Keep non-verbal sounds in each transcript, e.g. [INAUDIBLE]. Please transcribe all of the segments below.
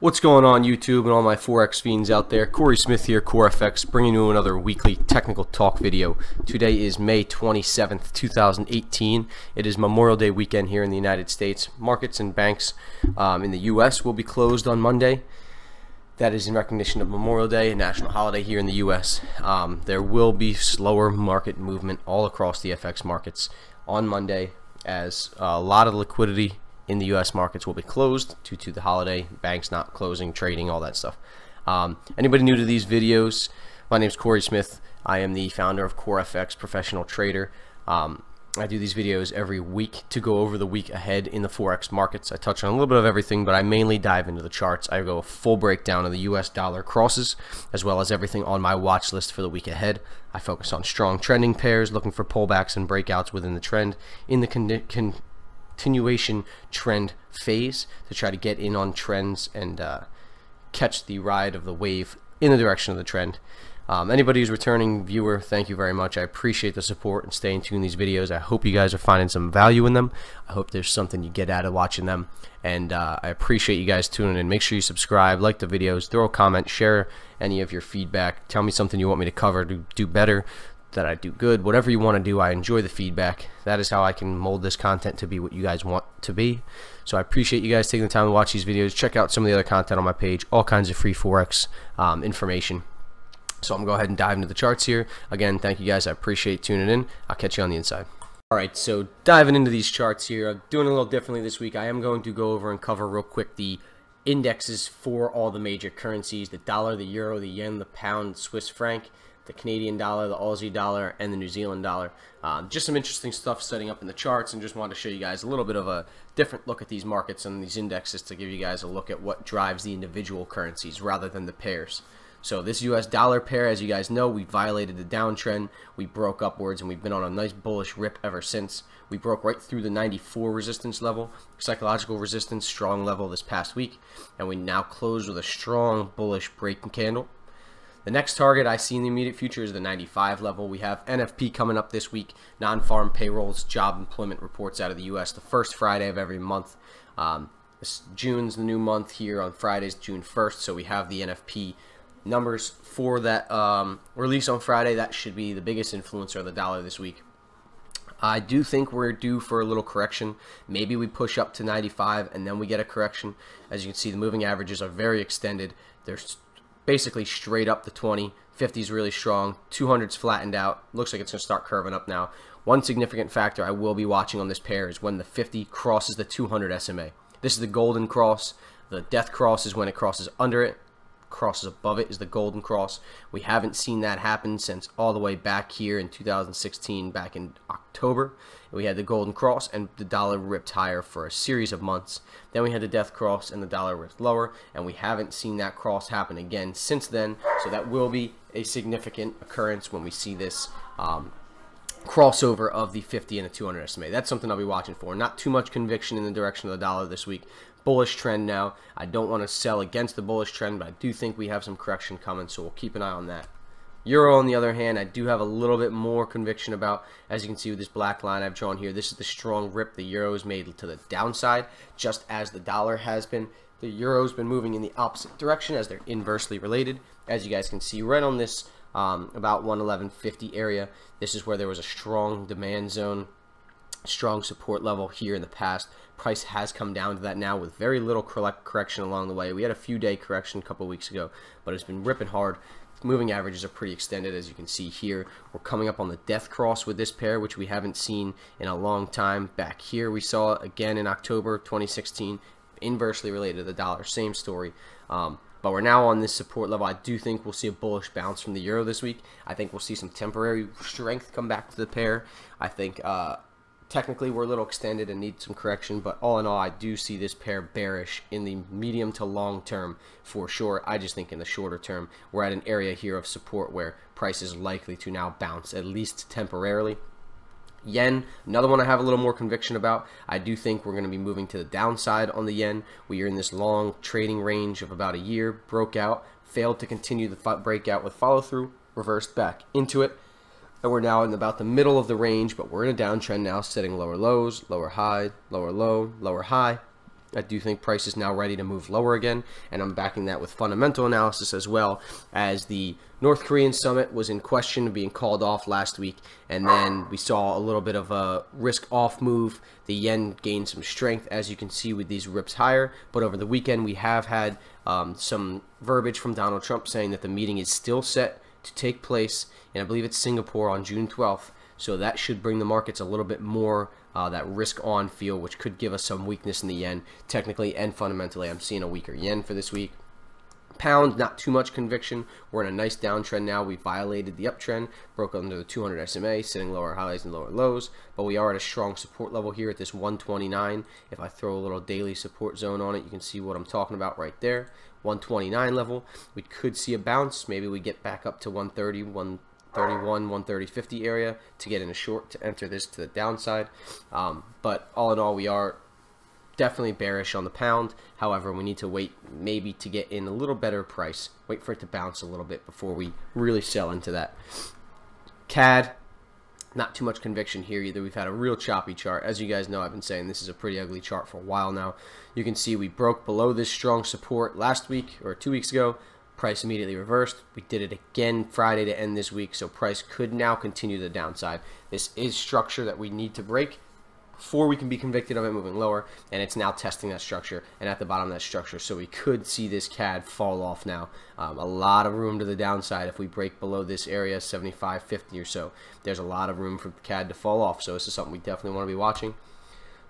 What's going on YouTube and all my Forex fiends out there? Corey Smith here, CoreFX, bringing you another weekly technical talk video. Today is May 27th, 2018. It is Memorial Day weekend here in the United States. Markets and banks um, in the U.S. will be closed on Monday. That is in recognition of Memorial Day, a national holiday here in the U.S. Um, there will be slower market movement all across the FX markets on Monday as a lot of liquidity in the U.S. markets will be closed due to the holiday, banks not closing, trading, all that stuff. Um, anybody new to these videos, my name is Corey Smith. I am the founder of CoreFX Professional Trader. Um, I do these videos every week to go over the week ahead in the Forex markets. I touch on a little bit of everything, but I mainly dive into the charts. I go a full breakdown of the US dollar crosses, as well as everything on my watch list for the week ahead. I focus on strong trending pairs, looking for pullbacks and breakouts within the trend in the con con continuation trend phase to try to get in on trends and uh, catch the ride of the wave in the direction of the trend. Um, anybody who's returning viewer, thank you very much. I appreciate the support and staying tuned these videos. I hope you guys are finding some value in them. I hope there's something you get out of watching them. And uh, I appreciate you guys tuning in. Make sure you subscribe, like the videos, throw a comment, share any of your feedback. Tell me something you want me to cover to do better that I do good, whatever you want to do, I enjoy the feedback. That is how I can mold this content to be what you guys want to be. So I appreciate you guys taking the time to watch these videos. Check out some of the other content on my page, all kinds of free Forex um, information. So I'm going to go ahead and dive into the charts here. Again, thank you guys. I appreciate tuning in. I'll catch you on the inside. All right, so diving into these charts here, I'm doing a little differently this week. I am going to go over and cover real quick the indexes for all the major currencies, the dollar, the euro, the yen, the pound, Swiss franc, the Canadian dollar, the Aussie dollar, and the New Zealand dollar. Um, just some interesting stuff setting up in the charts and just wanted to show you guys a little bit of a different look at these markets and these indexes to give you guys a look at what drives the individual currencies rather than the pairs. So this US dollar pair, as you guys know, we violated the downtrend. We broke upwards and we've been on a nice bullish rip ever since. We broke right through the 94 resistance level, psychological resistance, strong level this past week. And we now close with a strong bullish breaking candle. The next target I see in the immediate future is the 95 level. We have NFP coming up this week, non-farm payrolls, job employment reports out of the U.S. the first Friday of every month. Um, June's the new month here on Fridays, June 1st, so we have the NFP numbers for that um, release on Friday. That should be the biggest influencer of the dollar this week. I do think we're due for a little correction. Maybe we push up to 95 and then we get a correction. As you can see, the moving averages are very extended. They're basically straight up the 20. 50 is really strong. 200's flattened out. Looks like it's going to start curving up now. One significant factor I will be watching on this pair is when the 50 crosses the 200 SMA. This is the golden cross. The death cross is when it crosses under it crosses above it is the golden cross. We haven't seen that happen since all the way back here in 2016, back in October. We had the golden cross and the dollar ripped higher for a series of months. Then we had the death cross and the dollar ripped lower, and we haven't seen that cross happen again since then. So that will be a significant occurrence when we see this um, crossover of the 50 and the 200 SMA. That's something I'll be watching for. Not too much conviction in the direction of the dollar this week, bullish trend now. I don't want to sell against the bullish trend, but I do think we have some correction coming, so we'll keep an eye on that. Euro, on the other hand, I do have a little bit more conviction about. As you can see with this black line I've drawn here, this is the strong rip the euro is made to the downside, just as the dollar has been. The euro's been moving in the opposite direction as they're inversely related. As you guys can see right on this um, about 111.50 area, this is where there was a strong demand zone strong support level here in the past. Price has come down to that now with very little correction along the way. We had a few day correction a couple weeks ago, but it's been ripping hard. Moving averages are pretty extended as you can see here. We're coming up on the death cross with this pair, which we haven't seen in a long time. Back here we saw again in October 2016, inversely related to the dollar. Same story. Um, but we're now on this support level. I do think we'll see a bullish bounce from the euro this week. I think we'll see some temporary strength come back to the pair. I think uh, technically we're a little extended and need some correction, but all in all, I do see this pair bearish in the medium to long term for sure. I just think in the shorter term, we're at an area here of support where price is likely to now bounce, at least temporarily. Yen, another one I have a little more conviction about. I do think we're going to be moving to the downside on the yen. We are in this long trading range of about a year, broke out, failed to continue the breakout with follow through, reversed back into it and we're now in about the middle of the range, but we're in a downtrend now, setting lower lows, lower high, lower low, lower high. I do think price is now ready to move lower again, and I'm backing that with fundamental analysis as well as the North Korean summit was in question, being called off last week, and then we saw a little bit of a risk off move. The yen gained some strength, as you can see with these rips higher, but over the weekend we have had um, some verbiage from Donald Trump saying that the meeting is still set to take place, and I believe it's Singapore on June 12th. So that should bring the markets a little bit more uh, that risk on feel, which could give us some weakness in the yen, technically and fundamentally. I'm seeing a weaker yen for this week. Pound, not too much conviction. We're in a nice downtrend now. We violated the uptrend, broke under the 200 SMA, sitting lower highs and lower lows, but we are at a strong support level here at this 129. If I throw a little daily support zone on it, you can see what I'm talking about right there. 129 level. We could see a bounce. Maybe we get back up to 130, 131, 130, 50 area to get in a short to enter this to the downside. Um, but all in all, we are definitely bearish on the pound. However, we need to wait maybe to get in a little better price. Wait for it to bounce a little bit before we really sell into that. CAD, not too much conviction here either. We've had a real choppy chart. As you guys know, I've been saying this is a pretty ugly chart for a while now. You can see we broke below this strong support last week or two weeks ago. Price immediately reversed. We did it again Friday to end this week, so price could now continue the downside. This is structure that we need to break before we can be convicted of it moving lower, and it's now testing that structure and at the bottom of that structure. So we could see this CAD fall off now. Um, a lot of room to the downside if we break below this area, 75, 50 or so. There's a lot of room for CAD to fall off. So this is something we definitely want to be watching.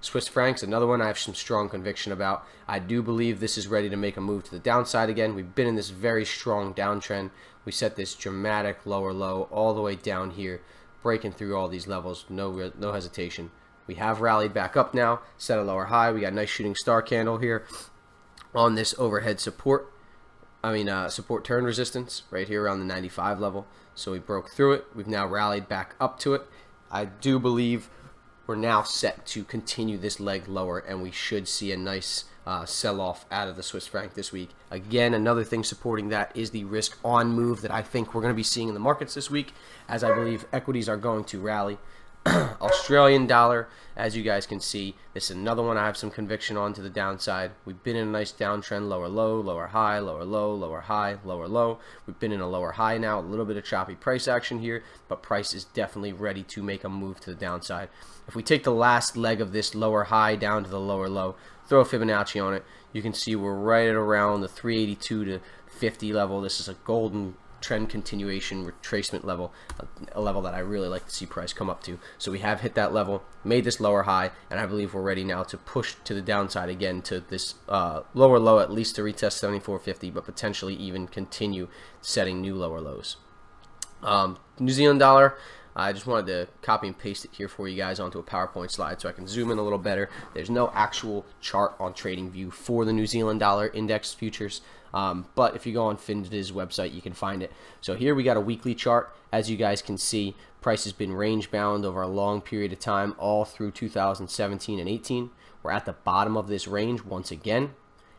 Swiss francs, another one I have some strong conviction about. I do believe this is ready to make a move to the downside again. We've been in this very strong downtrend. We set this dramatic lower low all the way down here, breaking through all these levels, no no hesitation. We have rallied back up now, set a lower high. We got a nice shooting star candle here on this overhead support. I mean, uh, support turn resistance right here around the 95 level. So we broke through it. We've now rallied back up to it. I do believe we're now set to continue this leg lower, and we should see a nice uh, sell-off out of the Swiss franc this week. Again, another thing supporting that is the risk on move that I think we're going to be seeing in the markets this week, as I believe equities are going to rally. [CLEARS THROAT] Australian dollar, as you guys can see, this is another one I have some conviction on to the downside. We've been in a nice downtrend, lower low, lower high, lower low, lower high, lower low. We've been in a lower high now, a little bit of choppy price action here, but price is definitely ready to make a move to the downside. If we take the last leg of this lower high down to the lower low, throw a Fibonacci on it, you can see we're right at around the 382 to 50 level. This is a golden trend continuation retracement level, a level that I really like to see price come up to. So we have hit that level, made this lower high, and I believe we're ready now to push to the downside again to this uh, lower low at least to retest 74.50, but potentially even continue setting new lower lows. Um, New Zealand dollar. I just wanted to copy and paste it here for you guys onto a PowerPoint slide so I can zoom in a little better. There's no actual chart on TradingView for the New Zealand dollar index futures. Um, but if you go on Finviz's website, you can find it. So here we got a weekly chart. As you guys can see, price has been range bound over a long period of time, all through 2017 and 18. We're at the bottom of this range once again.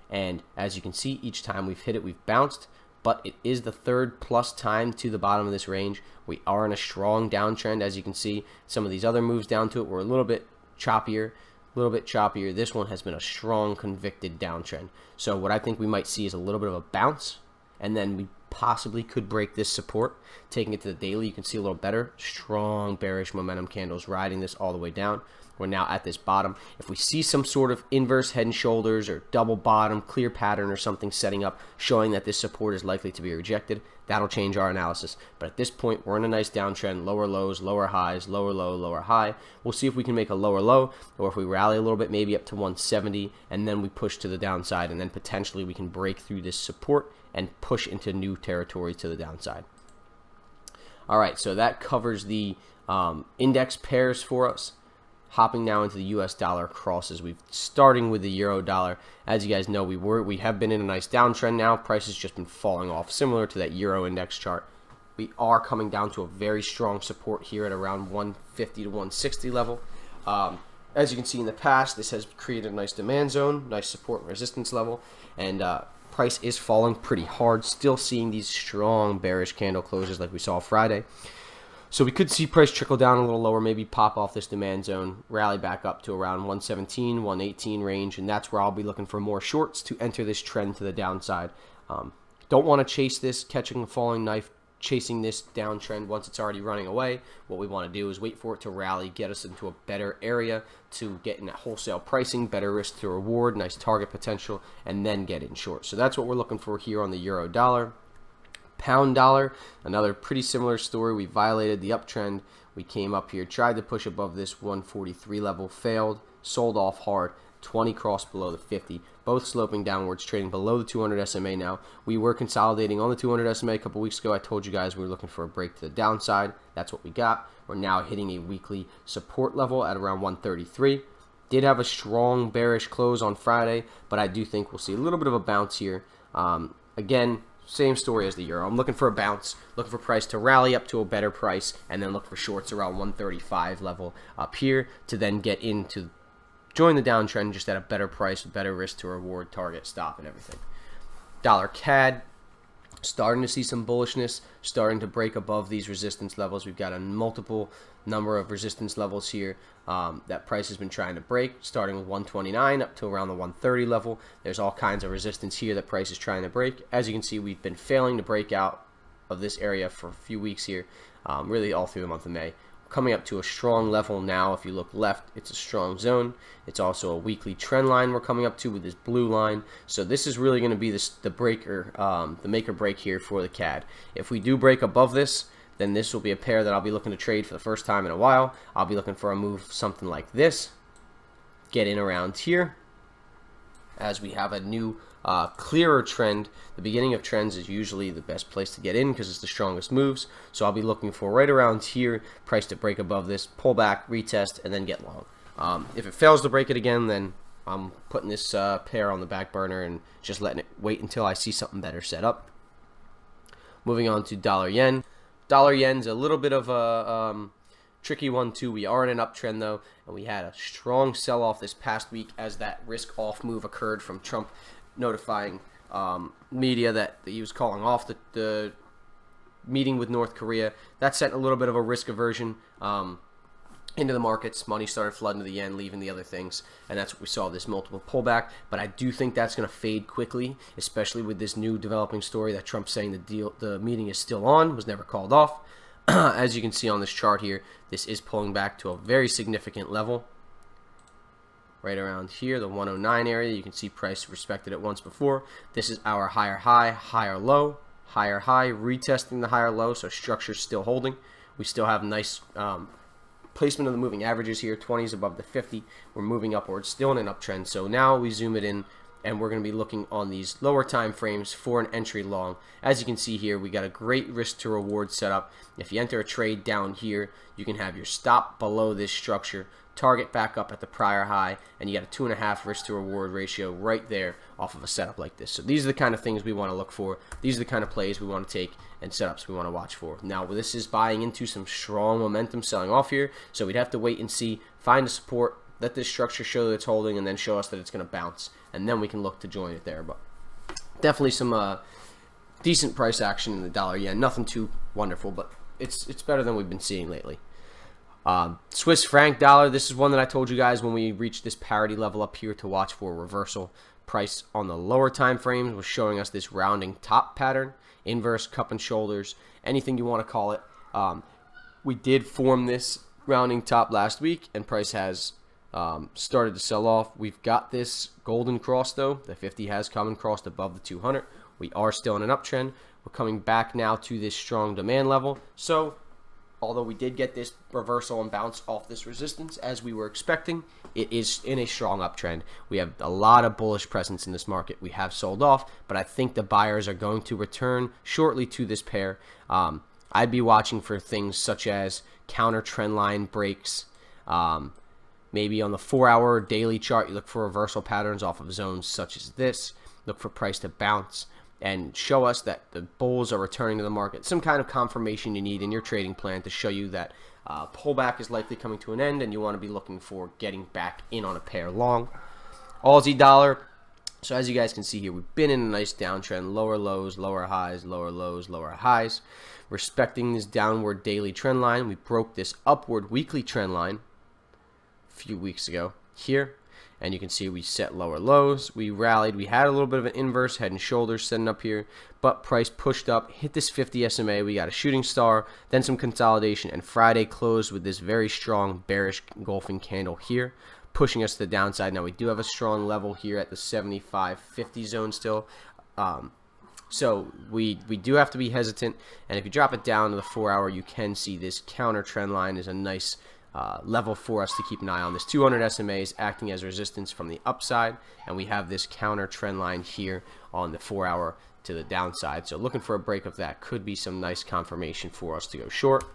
And as you can see, each time we've hit it, we've bounced. But it is the third plus time to the bottom of this range. We are in a strong downtrend, as you can see. Some of these other moves down to it were a little bit choppier a little bit choppier. This one has been a strong convicted downtrend. So what I think we might see is a little bit of a bounce, and then we possibly could break this support. Taking it to the daily, you can see a little better. Strong bearish momentum candles riding this all the way down. We're now at this bottom. If we see some sort of inverse head and shoulders or double bottom, clear pattern or something setting up showing that this support is likely to be rejected, that'll change our analysis. But at this point, we're in a nice downtrend, lower lows, lower highs, lower low, lower high. We'll see if we can make a lower low or if we rally a little bit, maybe up to 170, and then we push to the downside, and then potentially we can break through this support and push into new territory to the downside. All right, so that covers the um, index pairs for us hopping now into the US dollar crosses. We've starting with the euro dollar. As you guys know, we were we have been in a nice downtrend now. Price has just been falling off, similar to that euro index chart. We are coming down to a very strong support here at around 150 to 160 level. Um, as you can see in the past, this has created a nice demand zone, nice support and resistance level, and uh, price is falling pretty hard. Still seeing these strong bearish candle closes like we saw Friday. So we could see price trickle down a little lower, maybe pop off this demand zone, rally back up to around 117, 118 range, and that's where I'll be looking for more shorts to enter this trend to the downside. Um, don't want to chase this catching a falling knife, chasing this downtrend once it's already running away. What we want to do is wait for it to rally, get us into a better area to get in that wholesale pricing, better risk to reward, nice target potential, and then get in short. So that's what we're looking for here on the euro dollar pound dollar. Another pretty similar story. We violated the uptrend. We came up here, tried to push above this 143 level, failed, sold off hard. 20 cross below the 50, both sloping downwards, trading below the 200 SMA now. We were consolidating on the 200 SMA a couple weeks ago. I told you guys we were looking for a break to the downside. That's what we got. We're now hitting a weekly support level at around 133. Did have a strong bearish close on Friday, but I do think we'll see a little bit of a bounce here. Um, again, same story as the euro. I'm looking for a bounce, looking for price to rally up to a better price, and then look for shorts around 135 level up here to then get into join the downtrend just at a better price, better risk to reward, target, stop, and everything. Dollar CAD starting to see some bullishness, starting to break above these resistance levels. We've got a multiple number of resistance levels here um, that price has been trying to break, starting with 129 up to around the 130 level. There's all kinds of resistance here that price is trying to break. As you can see, we've been failing to break out of this area for a few weeks here, um, really all through the month of May coming up to a strong level now. If you look left, it's a strong zone. It's also a weekly trend line we're coming up to with this blue line. So this is really going to be this, the breaker, um, the make or break here for the CAD. If we do break above this, then this will be a pair that I'll be looking to trade for the first time in a while. I'll be looking for a move something like this. Get in around here as we have a new uh, clearer trend. The beginning of trends is usually the best place to get in because it's the strongest moves. So I'll be looking for right around here, price to break above this, pull back, retest, and then get long. Um, if it fails to break it again, then I'm putting this uh, pair on the back burner and just letting it wait until I see something better set up. Moving on to dollar yen. Dollar yen's a little bit of a um, tricky one too. We are in an uptrend though, and we had a strong sell-off this past week as that risk-off move occurred from Trump notifying um, media that, he was calling off the, the, meeting with North Korea. That sent a little bit of a risk aversion um, into the markets. Money started flooding to the yen, leaving the other things, and that's what we saw this multiple pullback. But I do think that's going to fade quickly, especially with this new developing story that Trump's saying the deal, the meeting is still on, was never called off. [CLEARS THROAT] As you can see on this chart here, this is pulling back to a very significant level right around here, the 109 area. You can see price respected it once before. This is our higher high, higher low, higher high, retesting the higher low, so structure still holding. We still have nice um, placement of the moving averages here, 20s above the 50. We're moving upwards, still in an uptrend. So now we zoom it in and we're going to be looking on these lower time frames for an entry long. As you can see here, we got a great risk to reward setup. If you enter a trade down here, you can have your stop below this structure target back up at the prior high, and you got a two and a half risk to reward ratio right there off of a setup like this. So these are the kind of things we want to look for. These are the kind of plays we want to take and setups we want to watch for. Now, this is buying into some strong momentum selling off here, so we'd have to wait and see, find a support, let this structure show that it's holding, and then show us that it's going to bounce, and then we can look to join it there. But definitely some uh, decent price action in the dollar yen. Nothing too wonderful, but it's it's better than we've been seeing lately. Um, Swiss franc dollar, this is one that I told you guys when we reached this parity level up here to watch for a reversal. Price on the lower time frames was showing us this rounding top pattern, inverse cup and shoulders, anything you want to call it. Um, we did form this rounding top last week, and price has um, started to sell off. We've got this golden cross though. The 50 has come and crossed above the 200. We are still in an uptrend. We're coming back now to this strong demand level. So although we did get this reversal and bounce off this resistance as we were expecting, it is in a strong uptrend. We have a lot of bullish presence in this market. We have sold off, but I think the buyers are going to return shortly to this pair. Um, I'd be watching for things such as counter trend line breaks. Um, maybe on the four hour daily chart, you look for reversal patterns off of zones such as this. Look for price to bounce and show us that the bulls are returning to the market. Some kind of confirmation you need in your trading plan to show you that uh, pullback is likely coming to an end and you want to be looking for getting back in on a pair long. Aussie dollar, So as you guys can see here, we've been in a nice downtrend, lower lows, lower highs, lower lows, lower highs. Respecting this downward daily trend line, we broke this upward weekly trend line few weeks ago here. And you can see we set lower lows. We rallied. We had a little bit of an inverse head and shoulders setting up here. But price pushed up, hit this 50 SMA. We got a shooting star, then some consolidation. And Friday closed with this very strong bearish engulfing candle here pushing us to the downside. Now we do have a strong level here at the 75-50 zone still. Um, so we we do have to be hesitant. And if you drop it down to the four hour, you can see this counter trend line is a nice uh, level for us to keep an eye on. This 200 SMA is acting as resistance from the upside, and we have this counter trend line here on the four hour to the downside. So looking for a break of that could be some nice confirmation for us to go short.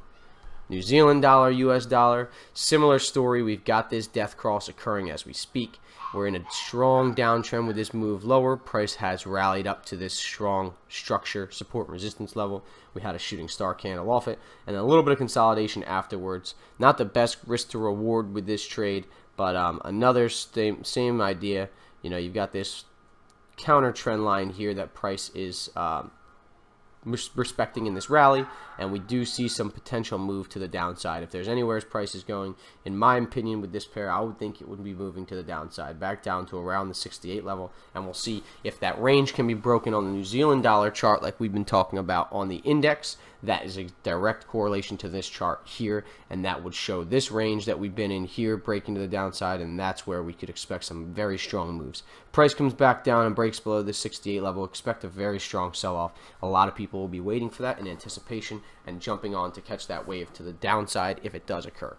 New Zealand dollar, US dollar, similar story. We've got this death cross occurring as we speak. We're in a strong downtrend with this move lower. Price has rallied up to this strong structure, support resistance level. We had a shooting star candle off it, and a little bit of consolidation afterwards. Not the best risk to reward with this trade, but um, another same, same idea. You know, you've got this counter trend line here that price is um, respecting in this rally, and we do see some potential move to the downside. If there's anywhere price is going, in my opinion, with this pair, I would think it would be moving to the downside, back down to around the 68 level, and we'll see if that range can be broken on the New Zealand dollar chart like we've been talking about on the index. That is a direct correlation to this chart here, and that would show this range that we've been in here breaking to the downside, and that's where we could expect some very strong moves. Price comes back down and breaks below the 68 level, expect a very strong sell-off. A lot of people will be waiting for that in anticipation and jumping on to catch that wave to the downside if it does occur.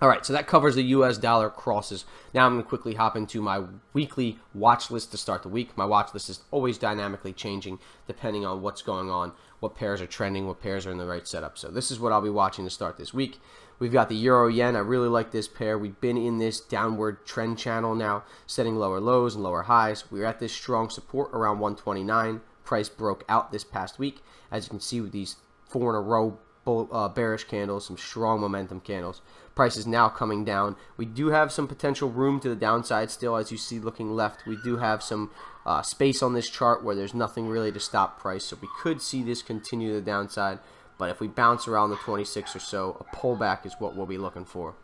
All right, so that covers the US dollar crosses. Now I'm going to quickly hop into my weekly watch list to start the week. My watch list is always dynamically changing depending on what's going on, what pairs are trending, what pairs are in the right setup. So this is what I'll be watching to start this week. We've got the Euro Yen. I really like this pair. We've been in this downward trend channel now, setting lower lows and lower highs. We're at this strong support around 129. Price broke out this past week. As you can see with these four in a row bull, uh, bearish candles, some strong momentum candles. Price is now coming down. We do have some potential room to the downside still, as you see looking left. We do have some uh, space on this chart where there's nothing really to stop price, so we could see this continue to the downside. But if we bounce around the 26 or so, a pullback is what we'll be looking for.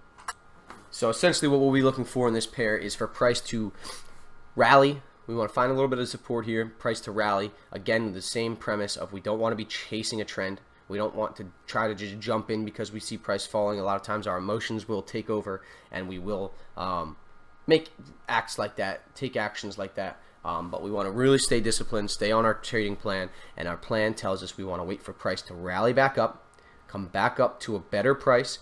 So essentially what we'll be looking for in this pair is for price to rally. We want to find a little bit of support here, price to rally. Again, the same premise of we don't want to be chasing a trend. We don't want to try to just jump in because we see price falling. A lot of times our emotions will take over and we will um, make acts like that, take actions like that. Um, but we want to really stay disciplined, stay on our trading plan, and our plan tells us we want to wait for price to rally back up, come back up to a better price,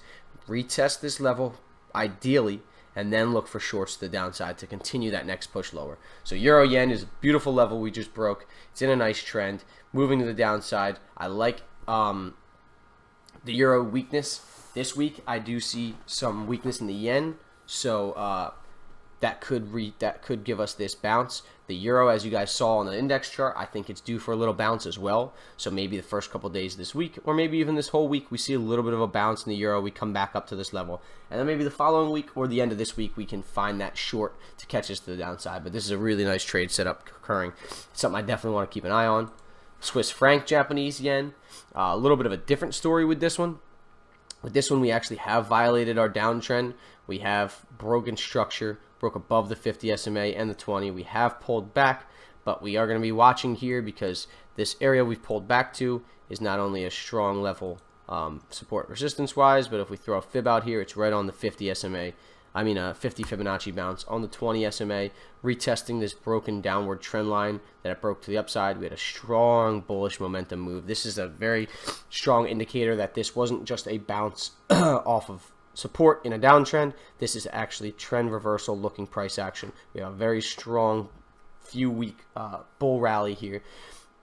retest this level ideally, and then look for shorts to the downside to continue that next push lower. So Euro Yen is a beautiful level we just broke. It's in a nice trend, moving to the downside. I like um, the euro weakness this week. I do see some weakness in the yen, so uh, that could re that could give us this bounce. The euro, as you guys saw on the index chart, I think it's due for a little bounce as well. So maybe the first couple days this week, or maybe even this whole week, we see a little bit of a bounce in the euro. We come back up to this level, and then maybe the following week or the end of this week, we can find that short to catch us to the downside. But this is a really nice trade setup occurring. something I definitely want to keep an eye on. Swiss franc, Japanese yen. Uh, a little bit of a different story with this one. With this one, we actually have violated our downtrend. We have broken structure, broke above the 50 SMA and the 20. We have pulled back, but we are going to be watching here because this area we've pulled back to is not only a strong level um, support resistance wise, but if we throw a fib out here, it's right on the 50 SMA I mean a 50 Fibonacci bounce on the 20 SMA, retesting this broken downward trend line that it broke to the upside. We had a strong bullish momentum move. This is a very strong indicator that this wasn't just a bounce [CLEARS THROAT] off of support in a downtrend. This is actually trend reversal looking price action. We have a very strong few week uh, bull rally here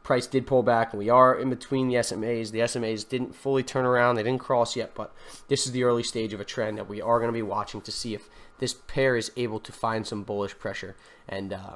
price did pull back and we are in between the SMAs. The SMAs didn't fully turn around. They didn't cross yet, but this is the early stage of a trend that we are going to be watching to see if this pair is able to find some bullish pressure and uh,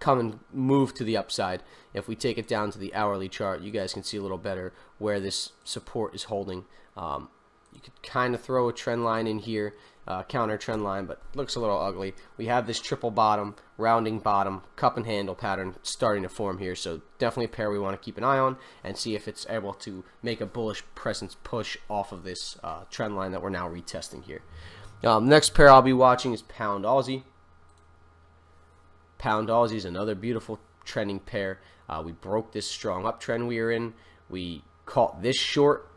come and move to the upside. If we take it down to the hourly chart, you guys can see a little better where this support is holding. Um, you could kind of throw a trend line in here uh, counter trend line, but looks a little ugly. We have this triple bottom, rounding bottom, cup and handle pattern starting to form here. So definitely a pair we want to keep an eye on and see if it's able to make a bullish presence push off of this uh, trend line that we're now retesting here. Um, next pair I'll be watching is Pound Aussie. Pound Aussie is another beautiful trending pair. Uh, we broke this strong uptrend we were in. We caught this short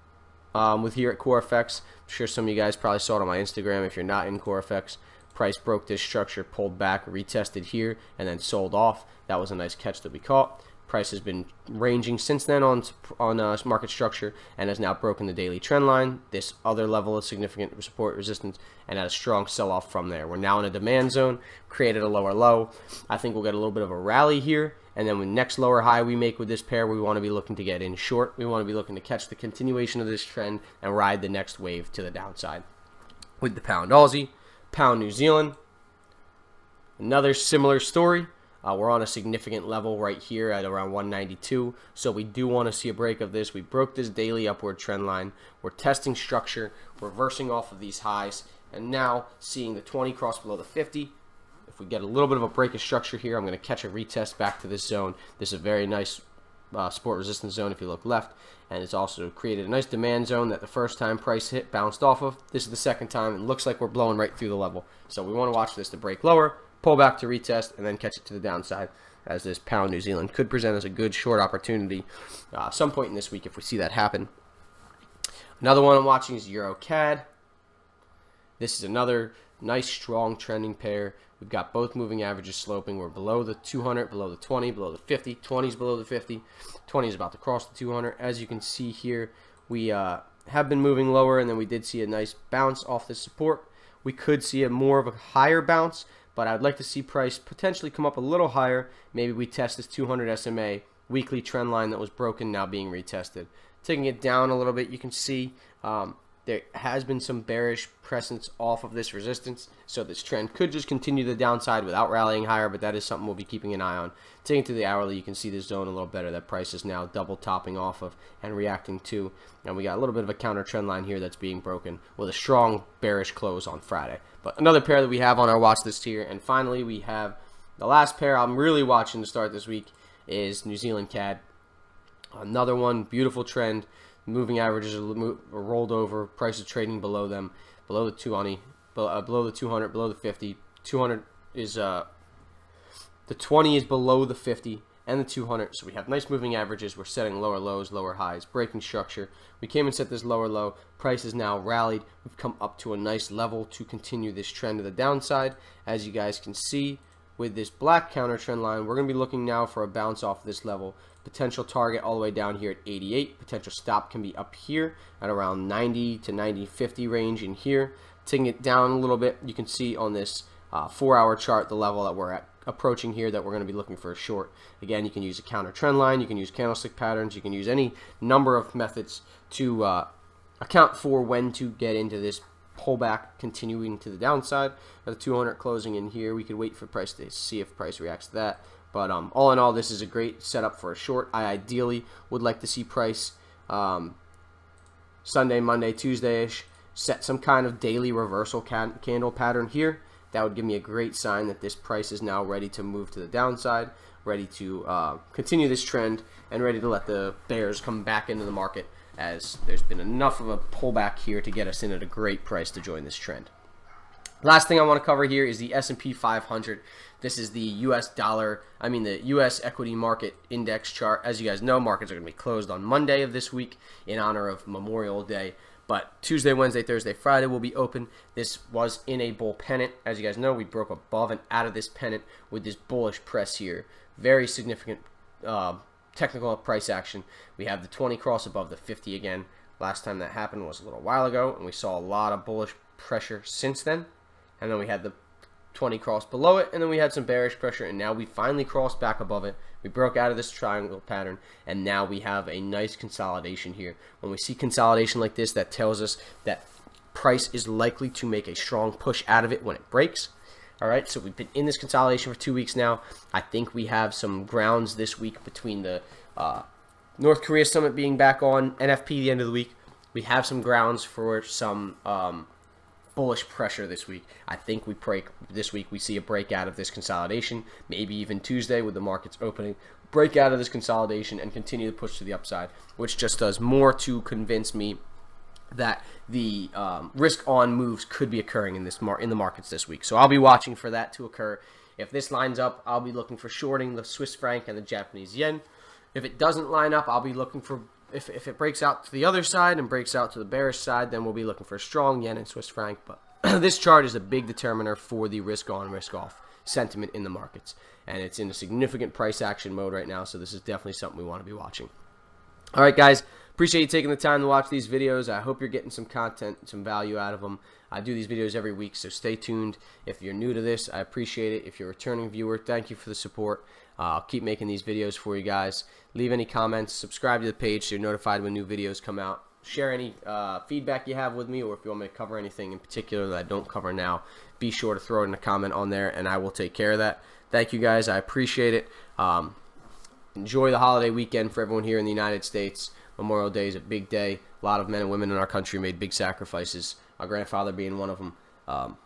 um, with here at CoreFX. I'm sure some of you guys probably saw it on my Instagram if you're not in CoreFX. Price broke this structure, pulled back, retested here, and then sold off. That was a nice catch that we caught. Price has been ranging since then on on uh, market structure and has now broken the daily trend line. This other level of significant support resistance and had a strong sell-off from there. We're now in a demand zone, created a lower low. I think we'll get a little bit of a rally here and then when next lower high we make with this pair, we want to be looking to get in short. We want to be looking to catch the continuation of this trend and ride the next wave to the downside. With the pound Aussie, pound New Zealand, another similar story. Uh, we're on a significant level right here at around 192, so we do want to see a break of this. We broke this daily upward trend line. We're testing structure, reversing off of these highs, and now seeing the 20 cross below the 50, if we get a little bit of a break of structure here, I'm going to catch a retest back to this zone. This is a very nice uh, support resistance zone if you look left. And it's also created a nice demand zone that the first time price hit bounced off of. This is the second time. It looks like we're blowing right through the level. So we want to watch this to break lower, pull back to retest, and then catch it to the downside as this pound New Zealand could present as a good short opportunity uh, some point in this week if we see that happen. Another one I'm watching is Euro CAD. This is another nice strong trending pair. We've got both moving averages sloping. We're below the 200, below the 20, below the 50. 20 is below the 50. 20 is about to cross the 200. As you can see here, we uh, have been moving lower, and then we did see a nice bounce off the support. We could see a more of a higher bounce, but I'd like to see price potentially come up a little higher. Maybe we test this 200 SMA weekly trend line that was broken now being retested. Taking it down a little bit, you can see um, there has been some bearish presence off of this resistance, so this trend could just continue the downside without rallying higher, but that is something we'll be keeping an eye on. Taking to the hourly, you can see the zone a little better. That price is now double topping off of and reacting to, and we got a little bit of a counter trend line here that's being broken with a strong bearish close on Friday. But another pair that we have on our watch list here, and finally we have the last pair I'm really watching to start this week is New Zealand CAD. Another one, beautiful trend moving averages are, rolled over, prices trading below them, below the 220, below, uh, below the 200, below the 50. 200 is uh, the 20 is below the 50 and the 200. So we have nice moving averages. We're setting lower lows, lower highs, breaking structure. We came and set this lower low. Price is now rallied. We've come up to a nice level to continue this trend to the downside. As you guys can see, with this black counter trend line, we're going to be looking now for a bounce off this level. Potential target all the way down here at 88. Potential stop can be up here at around 90 to 90, 50 range in here. Taking it down a little bit, you can see on this uh, four hour chart the level that we're at approaching here that we're going to be looking for a short. Again, you can use a counter trend line, you can use candlestick patterns, you can use any number of methods to uh, account for when to get into this pullback continuing to the downside. Got the 200 closing in here. We could wait for price to see if price reacts to that. But um, all in all, this is a great setup for a short. I ideally would like to see price um, Sunday, Monday, Tuesday-ish set some kind of daily reversal can candle pattern here. That would give me a great sign that this price is now ready to move to the downside, ready to uh, continue this trend, and ready to let the bears come back into the market as there's been enough of a pullback here to get us in at a great price to join this trend. Last thing I want to cover here is the S&P 500. This is the U.S. dollar, I mean the U.S. equity market index chart. As you guys know, markets are going to be closed on Monday of this week in honor of Memorial Day. But Tuesday, Wednesday, Thursday, Friday will be open. This was in a bull pennant. As you guys know, we broke above and out of this pennant with this bullish press here. Very significant uh, technical price action. We have the 20 cross above the 50 again. Last time that happened was a little while ago, and we saw a lot of bullish pressure since then. And then we had the 20 cross below it, and then we had some bearish pressure, and now we finally crossed back above it. We broke out of this triangle pattern, and now we have a nice consolidation here. When we see consolidation like this, that tells us that price is likely to make a strong push out of it when it breaks. All right, so we've been in this consolidation for two weeks now. I think we have some grounds this week between the uh, North Korea summit being back on NFP the end of the week. we have some grounds for some um, bullish pressure this week. I think we break this week. We see a breakout of this consolidation, maybe even Tuesday with the markets opening. Break out of this consolidation and continue to push to the upside, which just does more to convince me that the um, risk on moves could be occurring in this mar- in the markets this week. So I'll be watching for that to occur. If this lines up, I'll be looking for shorting the Swiss franc and the Japanese yen. If it doesn't line up, I'll be looking for if, if it breaks out to the other side and breaks out to the bearish side, then we'll be looking for a strong yen and Swiss franc. But [CLEARS THROAT] this chart is a big determiner for the risk on, risk off sentiment in the markets. And it's in a significant price action mode right now, so this is definitely something we want to be watching. All right, guys. Appreciate you taking the time to watch these videos. I hope you're getting some content, some value out of them. I do these videos every week, so stay tuned. If you're new to this, I appreciate it. If you're a returning viewer, thank you for the support. Uh, I'll keep making these videos for you guys. Leave any comments, subscribe to the page so you're notified when new videos come out. Share any uh, feedback you have with me, or if you want me to cover anything in particular that I don't cover now, be sure to throw in a comment on there, and I will take care of that. Thank you guys. I appreciate it. Um, enjoy the holiday weekend for everyone here in the United States. Memorial Day is a big day. A lot of men and women in our country made big sacrifices. My grandfather being one of them. Um,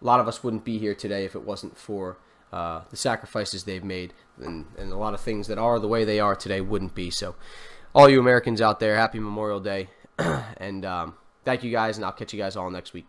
a lot of us wouldn't be here today if it wasn't for uh, the sacrifices they've made, and, and a lot of things that are the way they are today wouldn't be. So, all you Americans out there, happy Memorial Day, [CLEARS THROAT] and um, thank you guys, and I'll catch you guys all next week.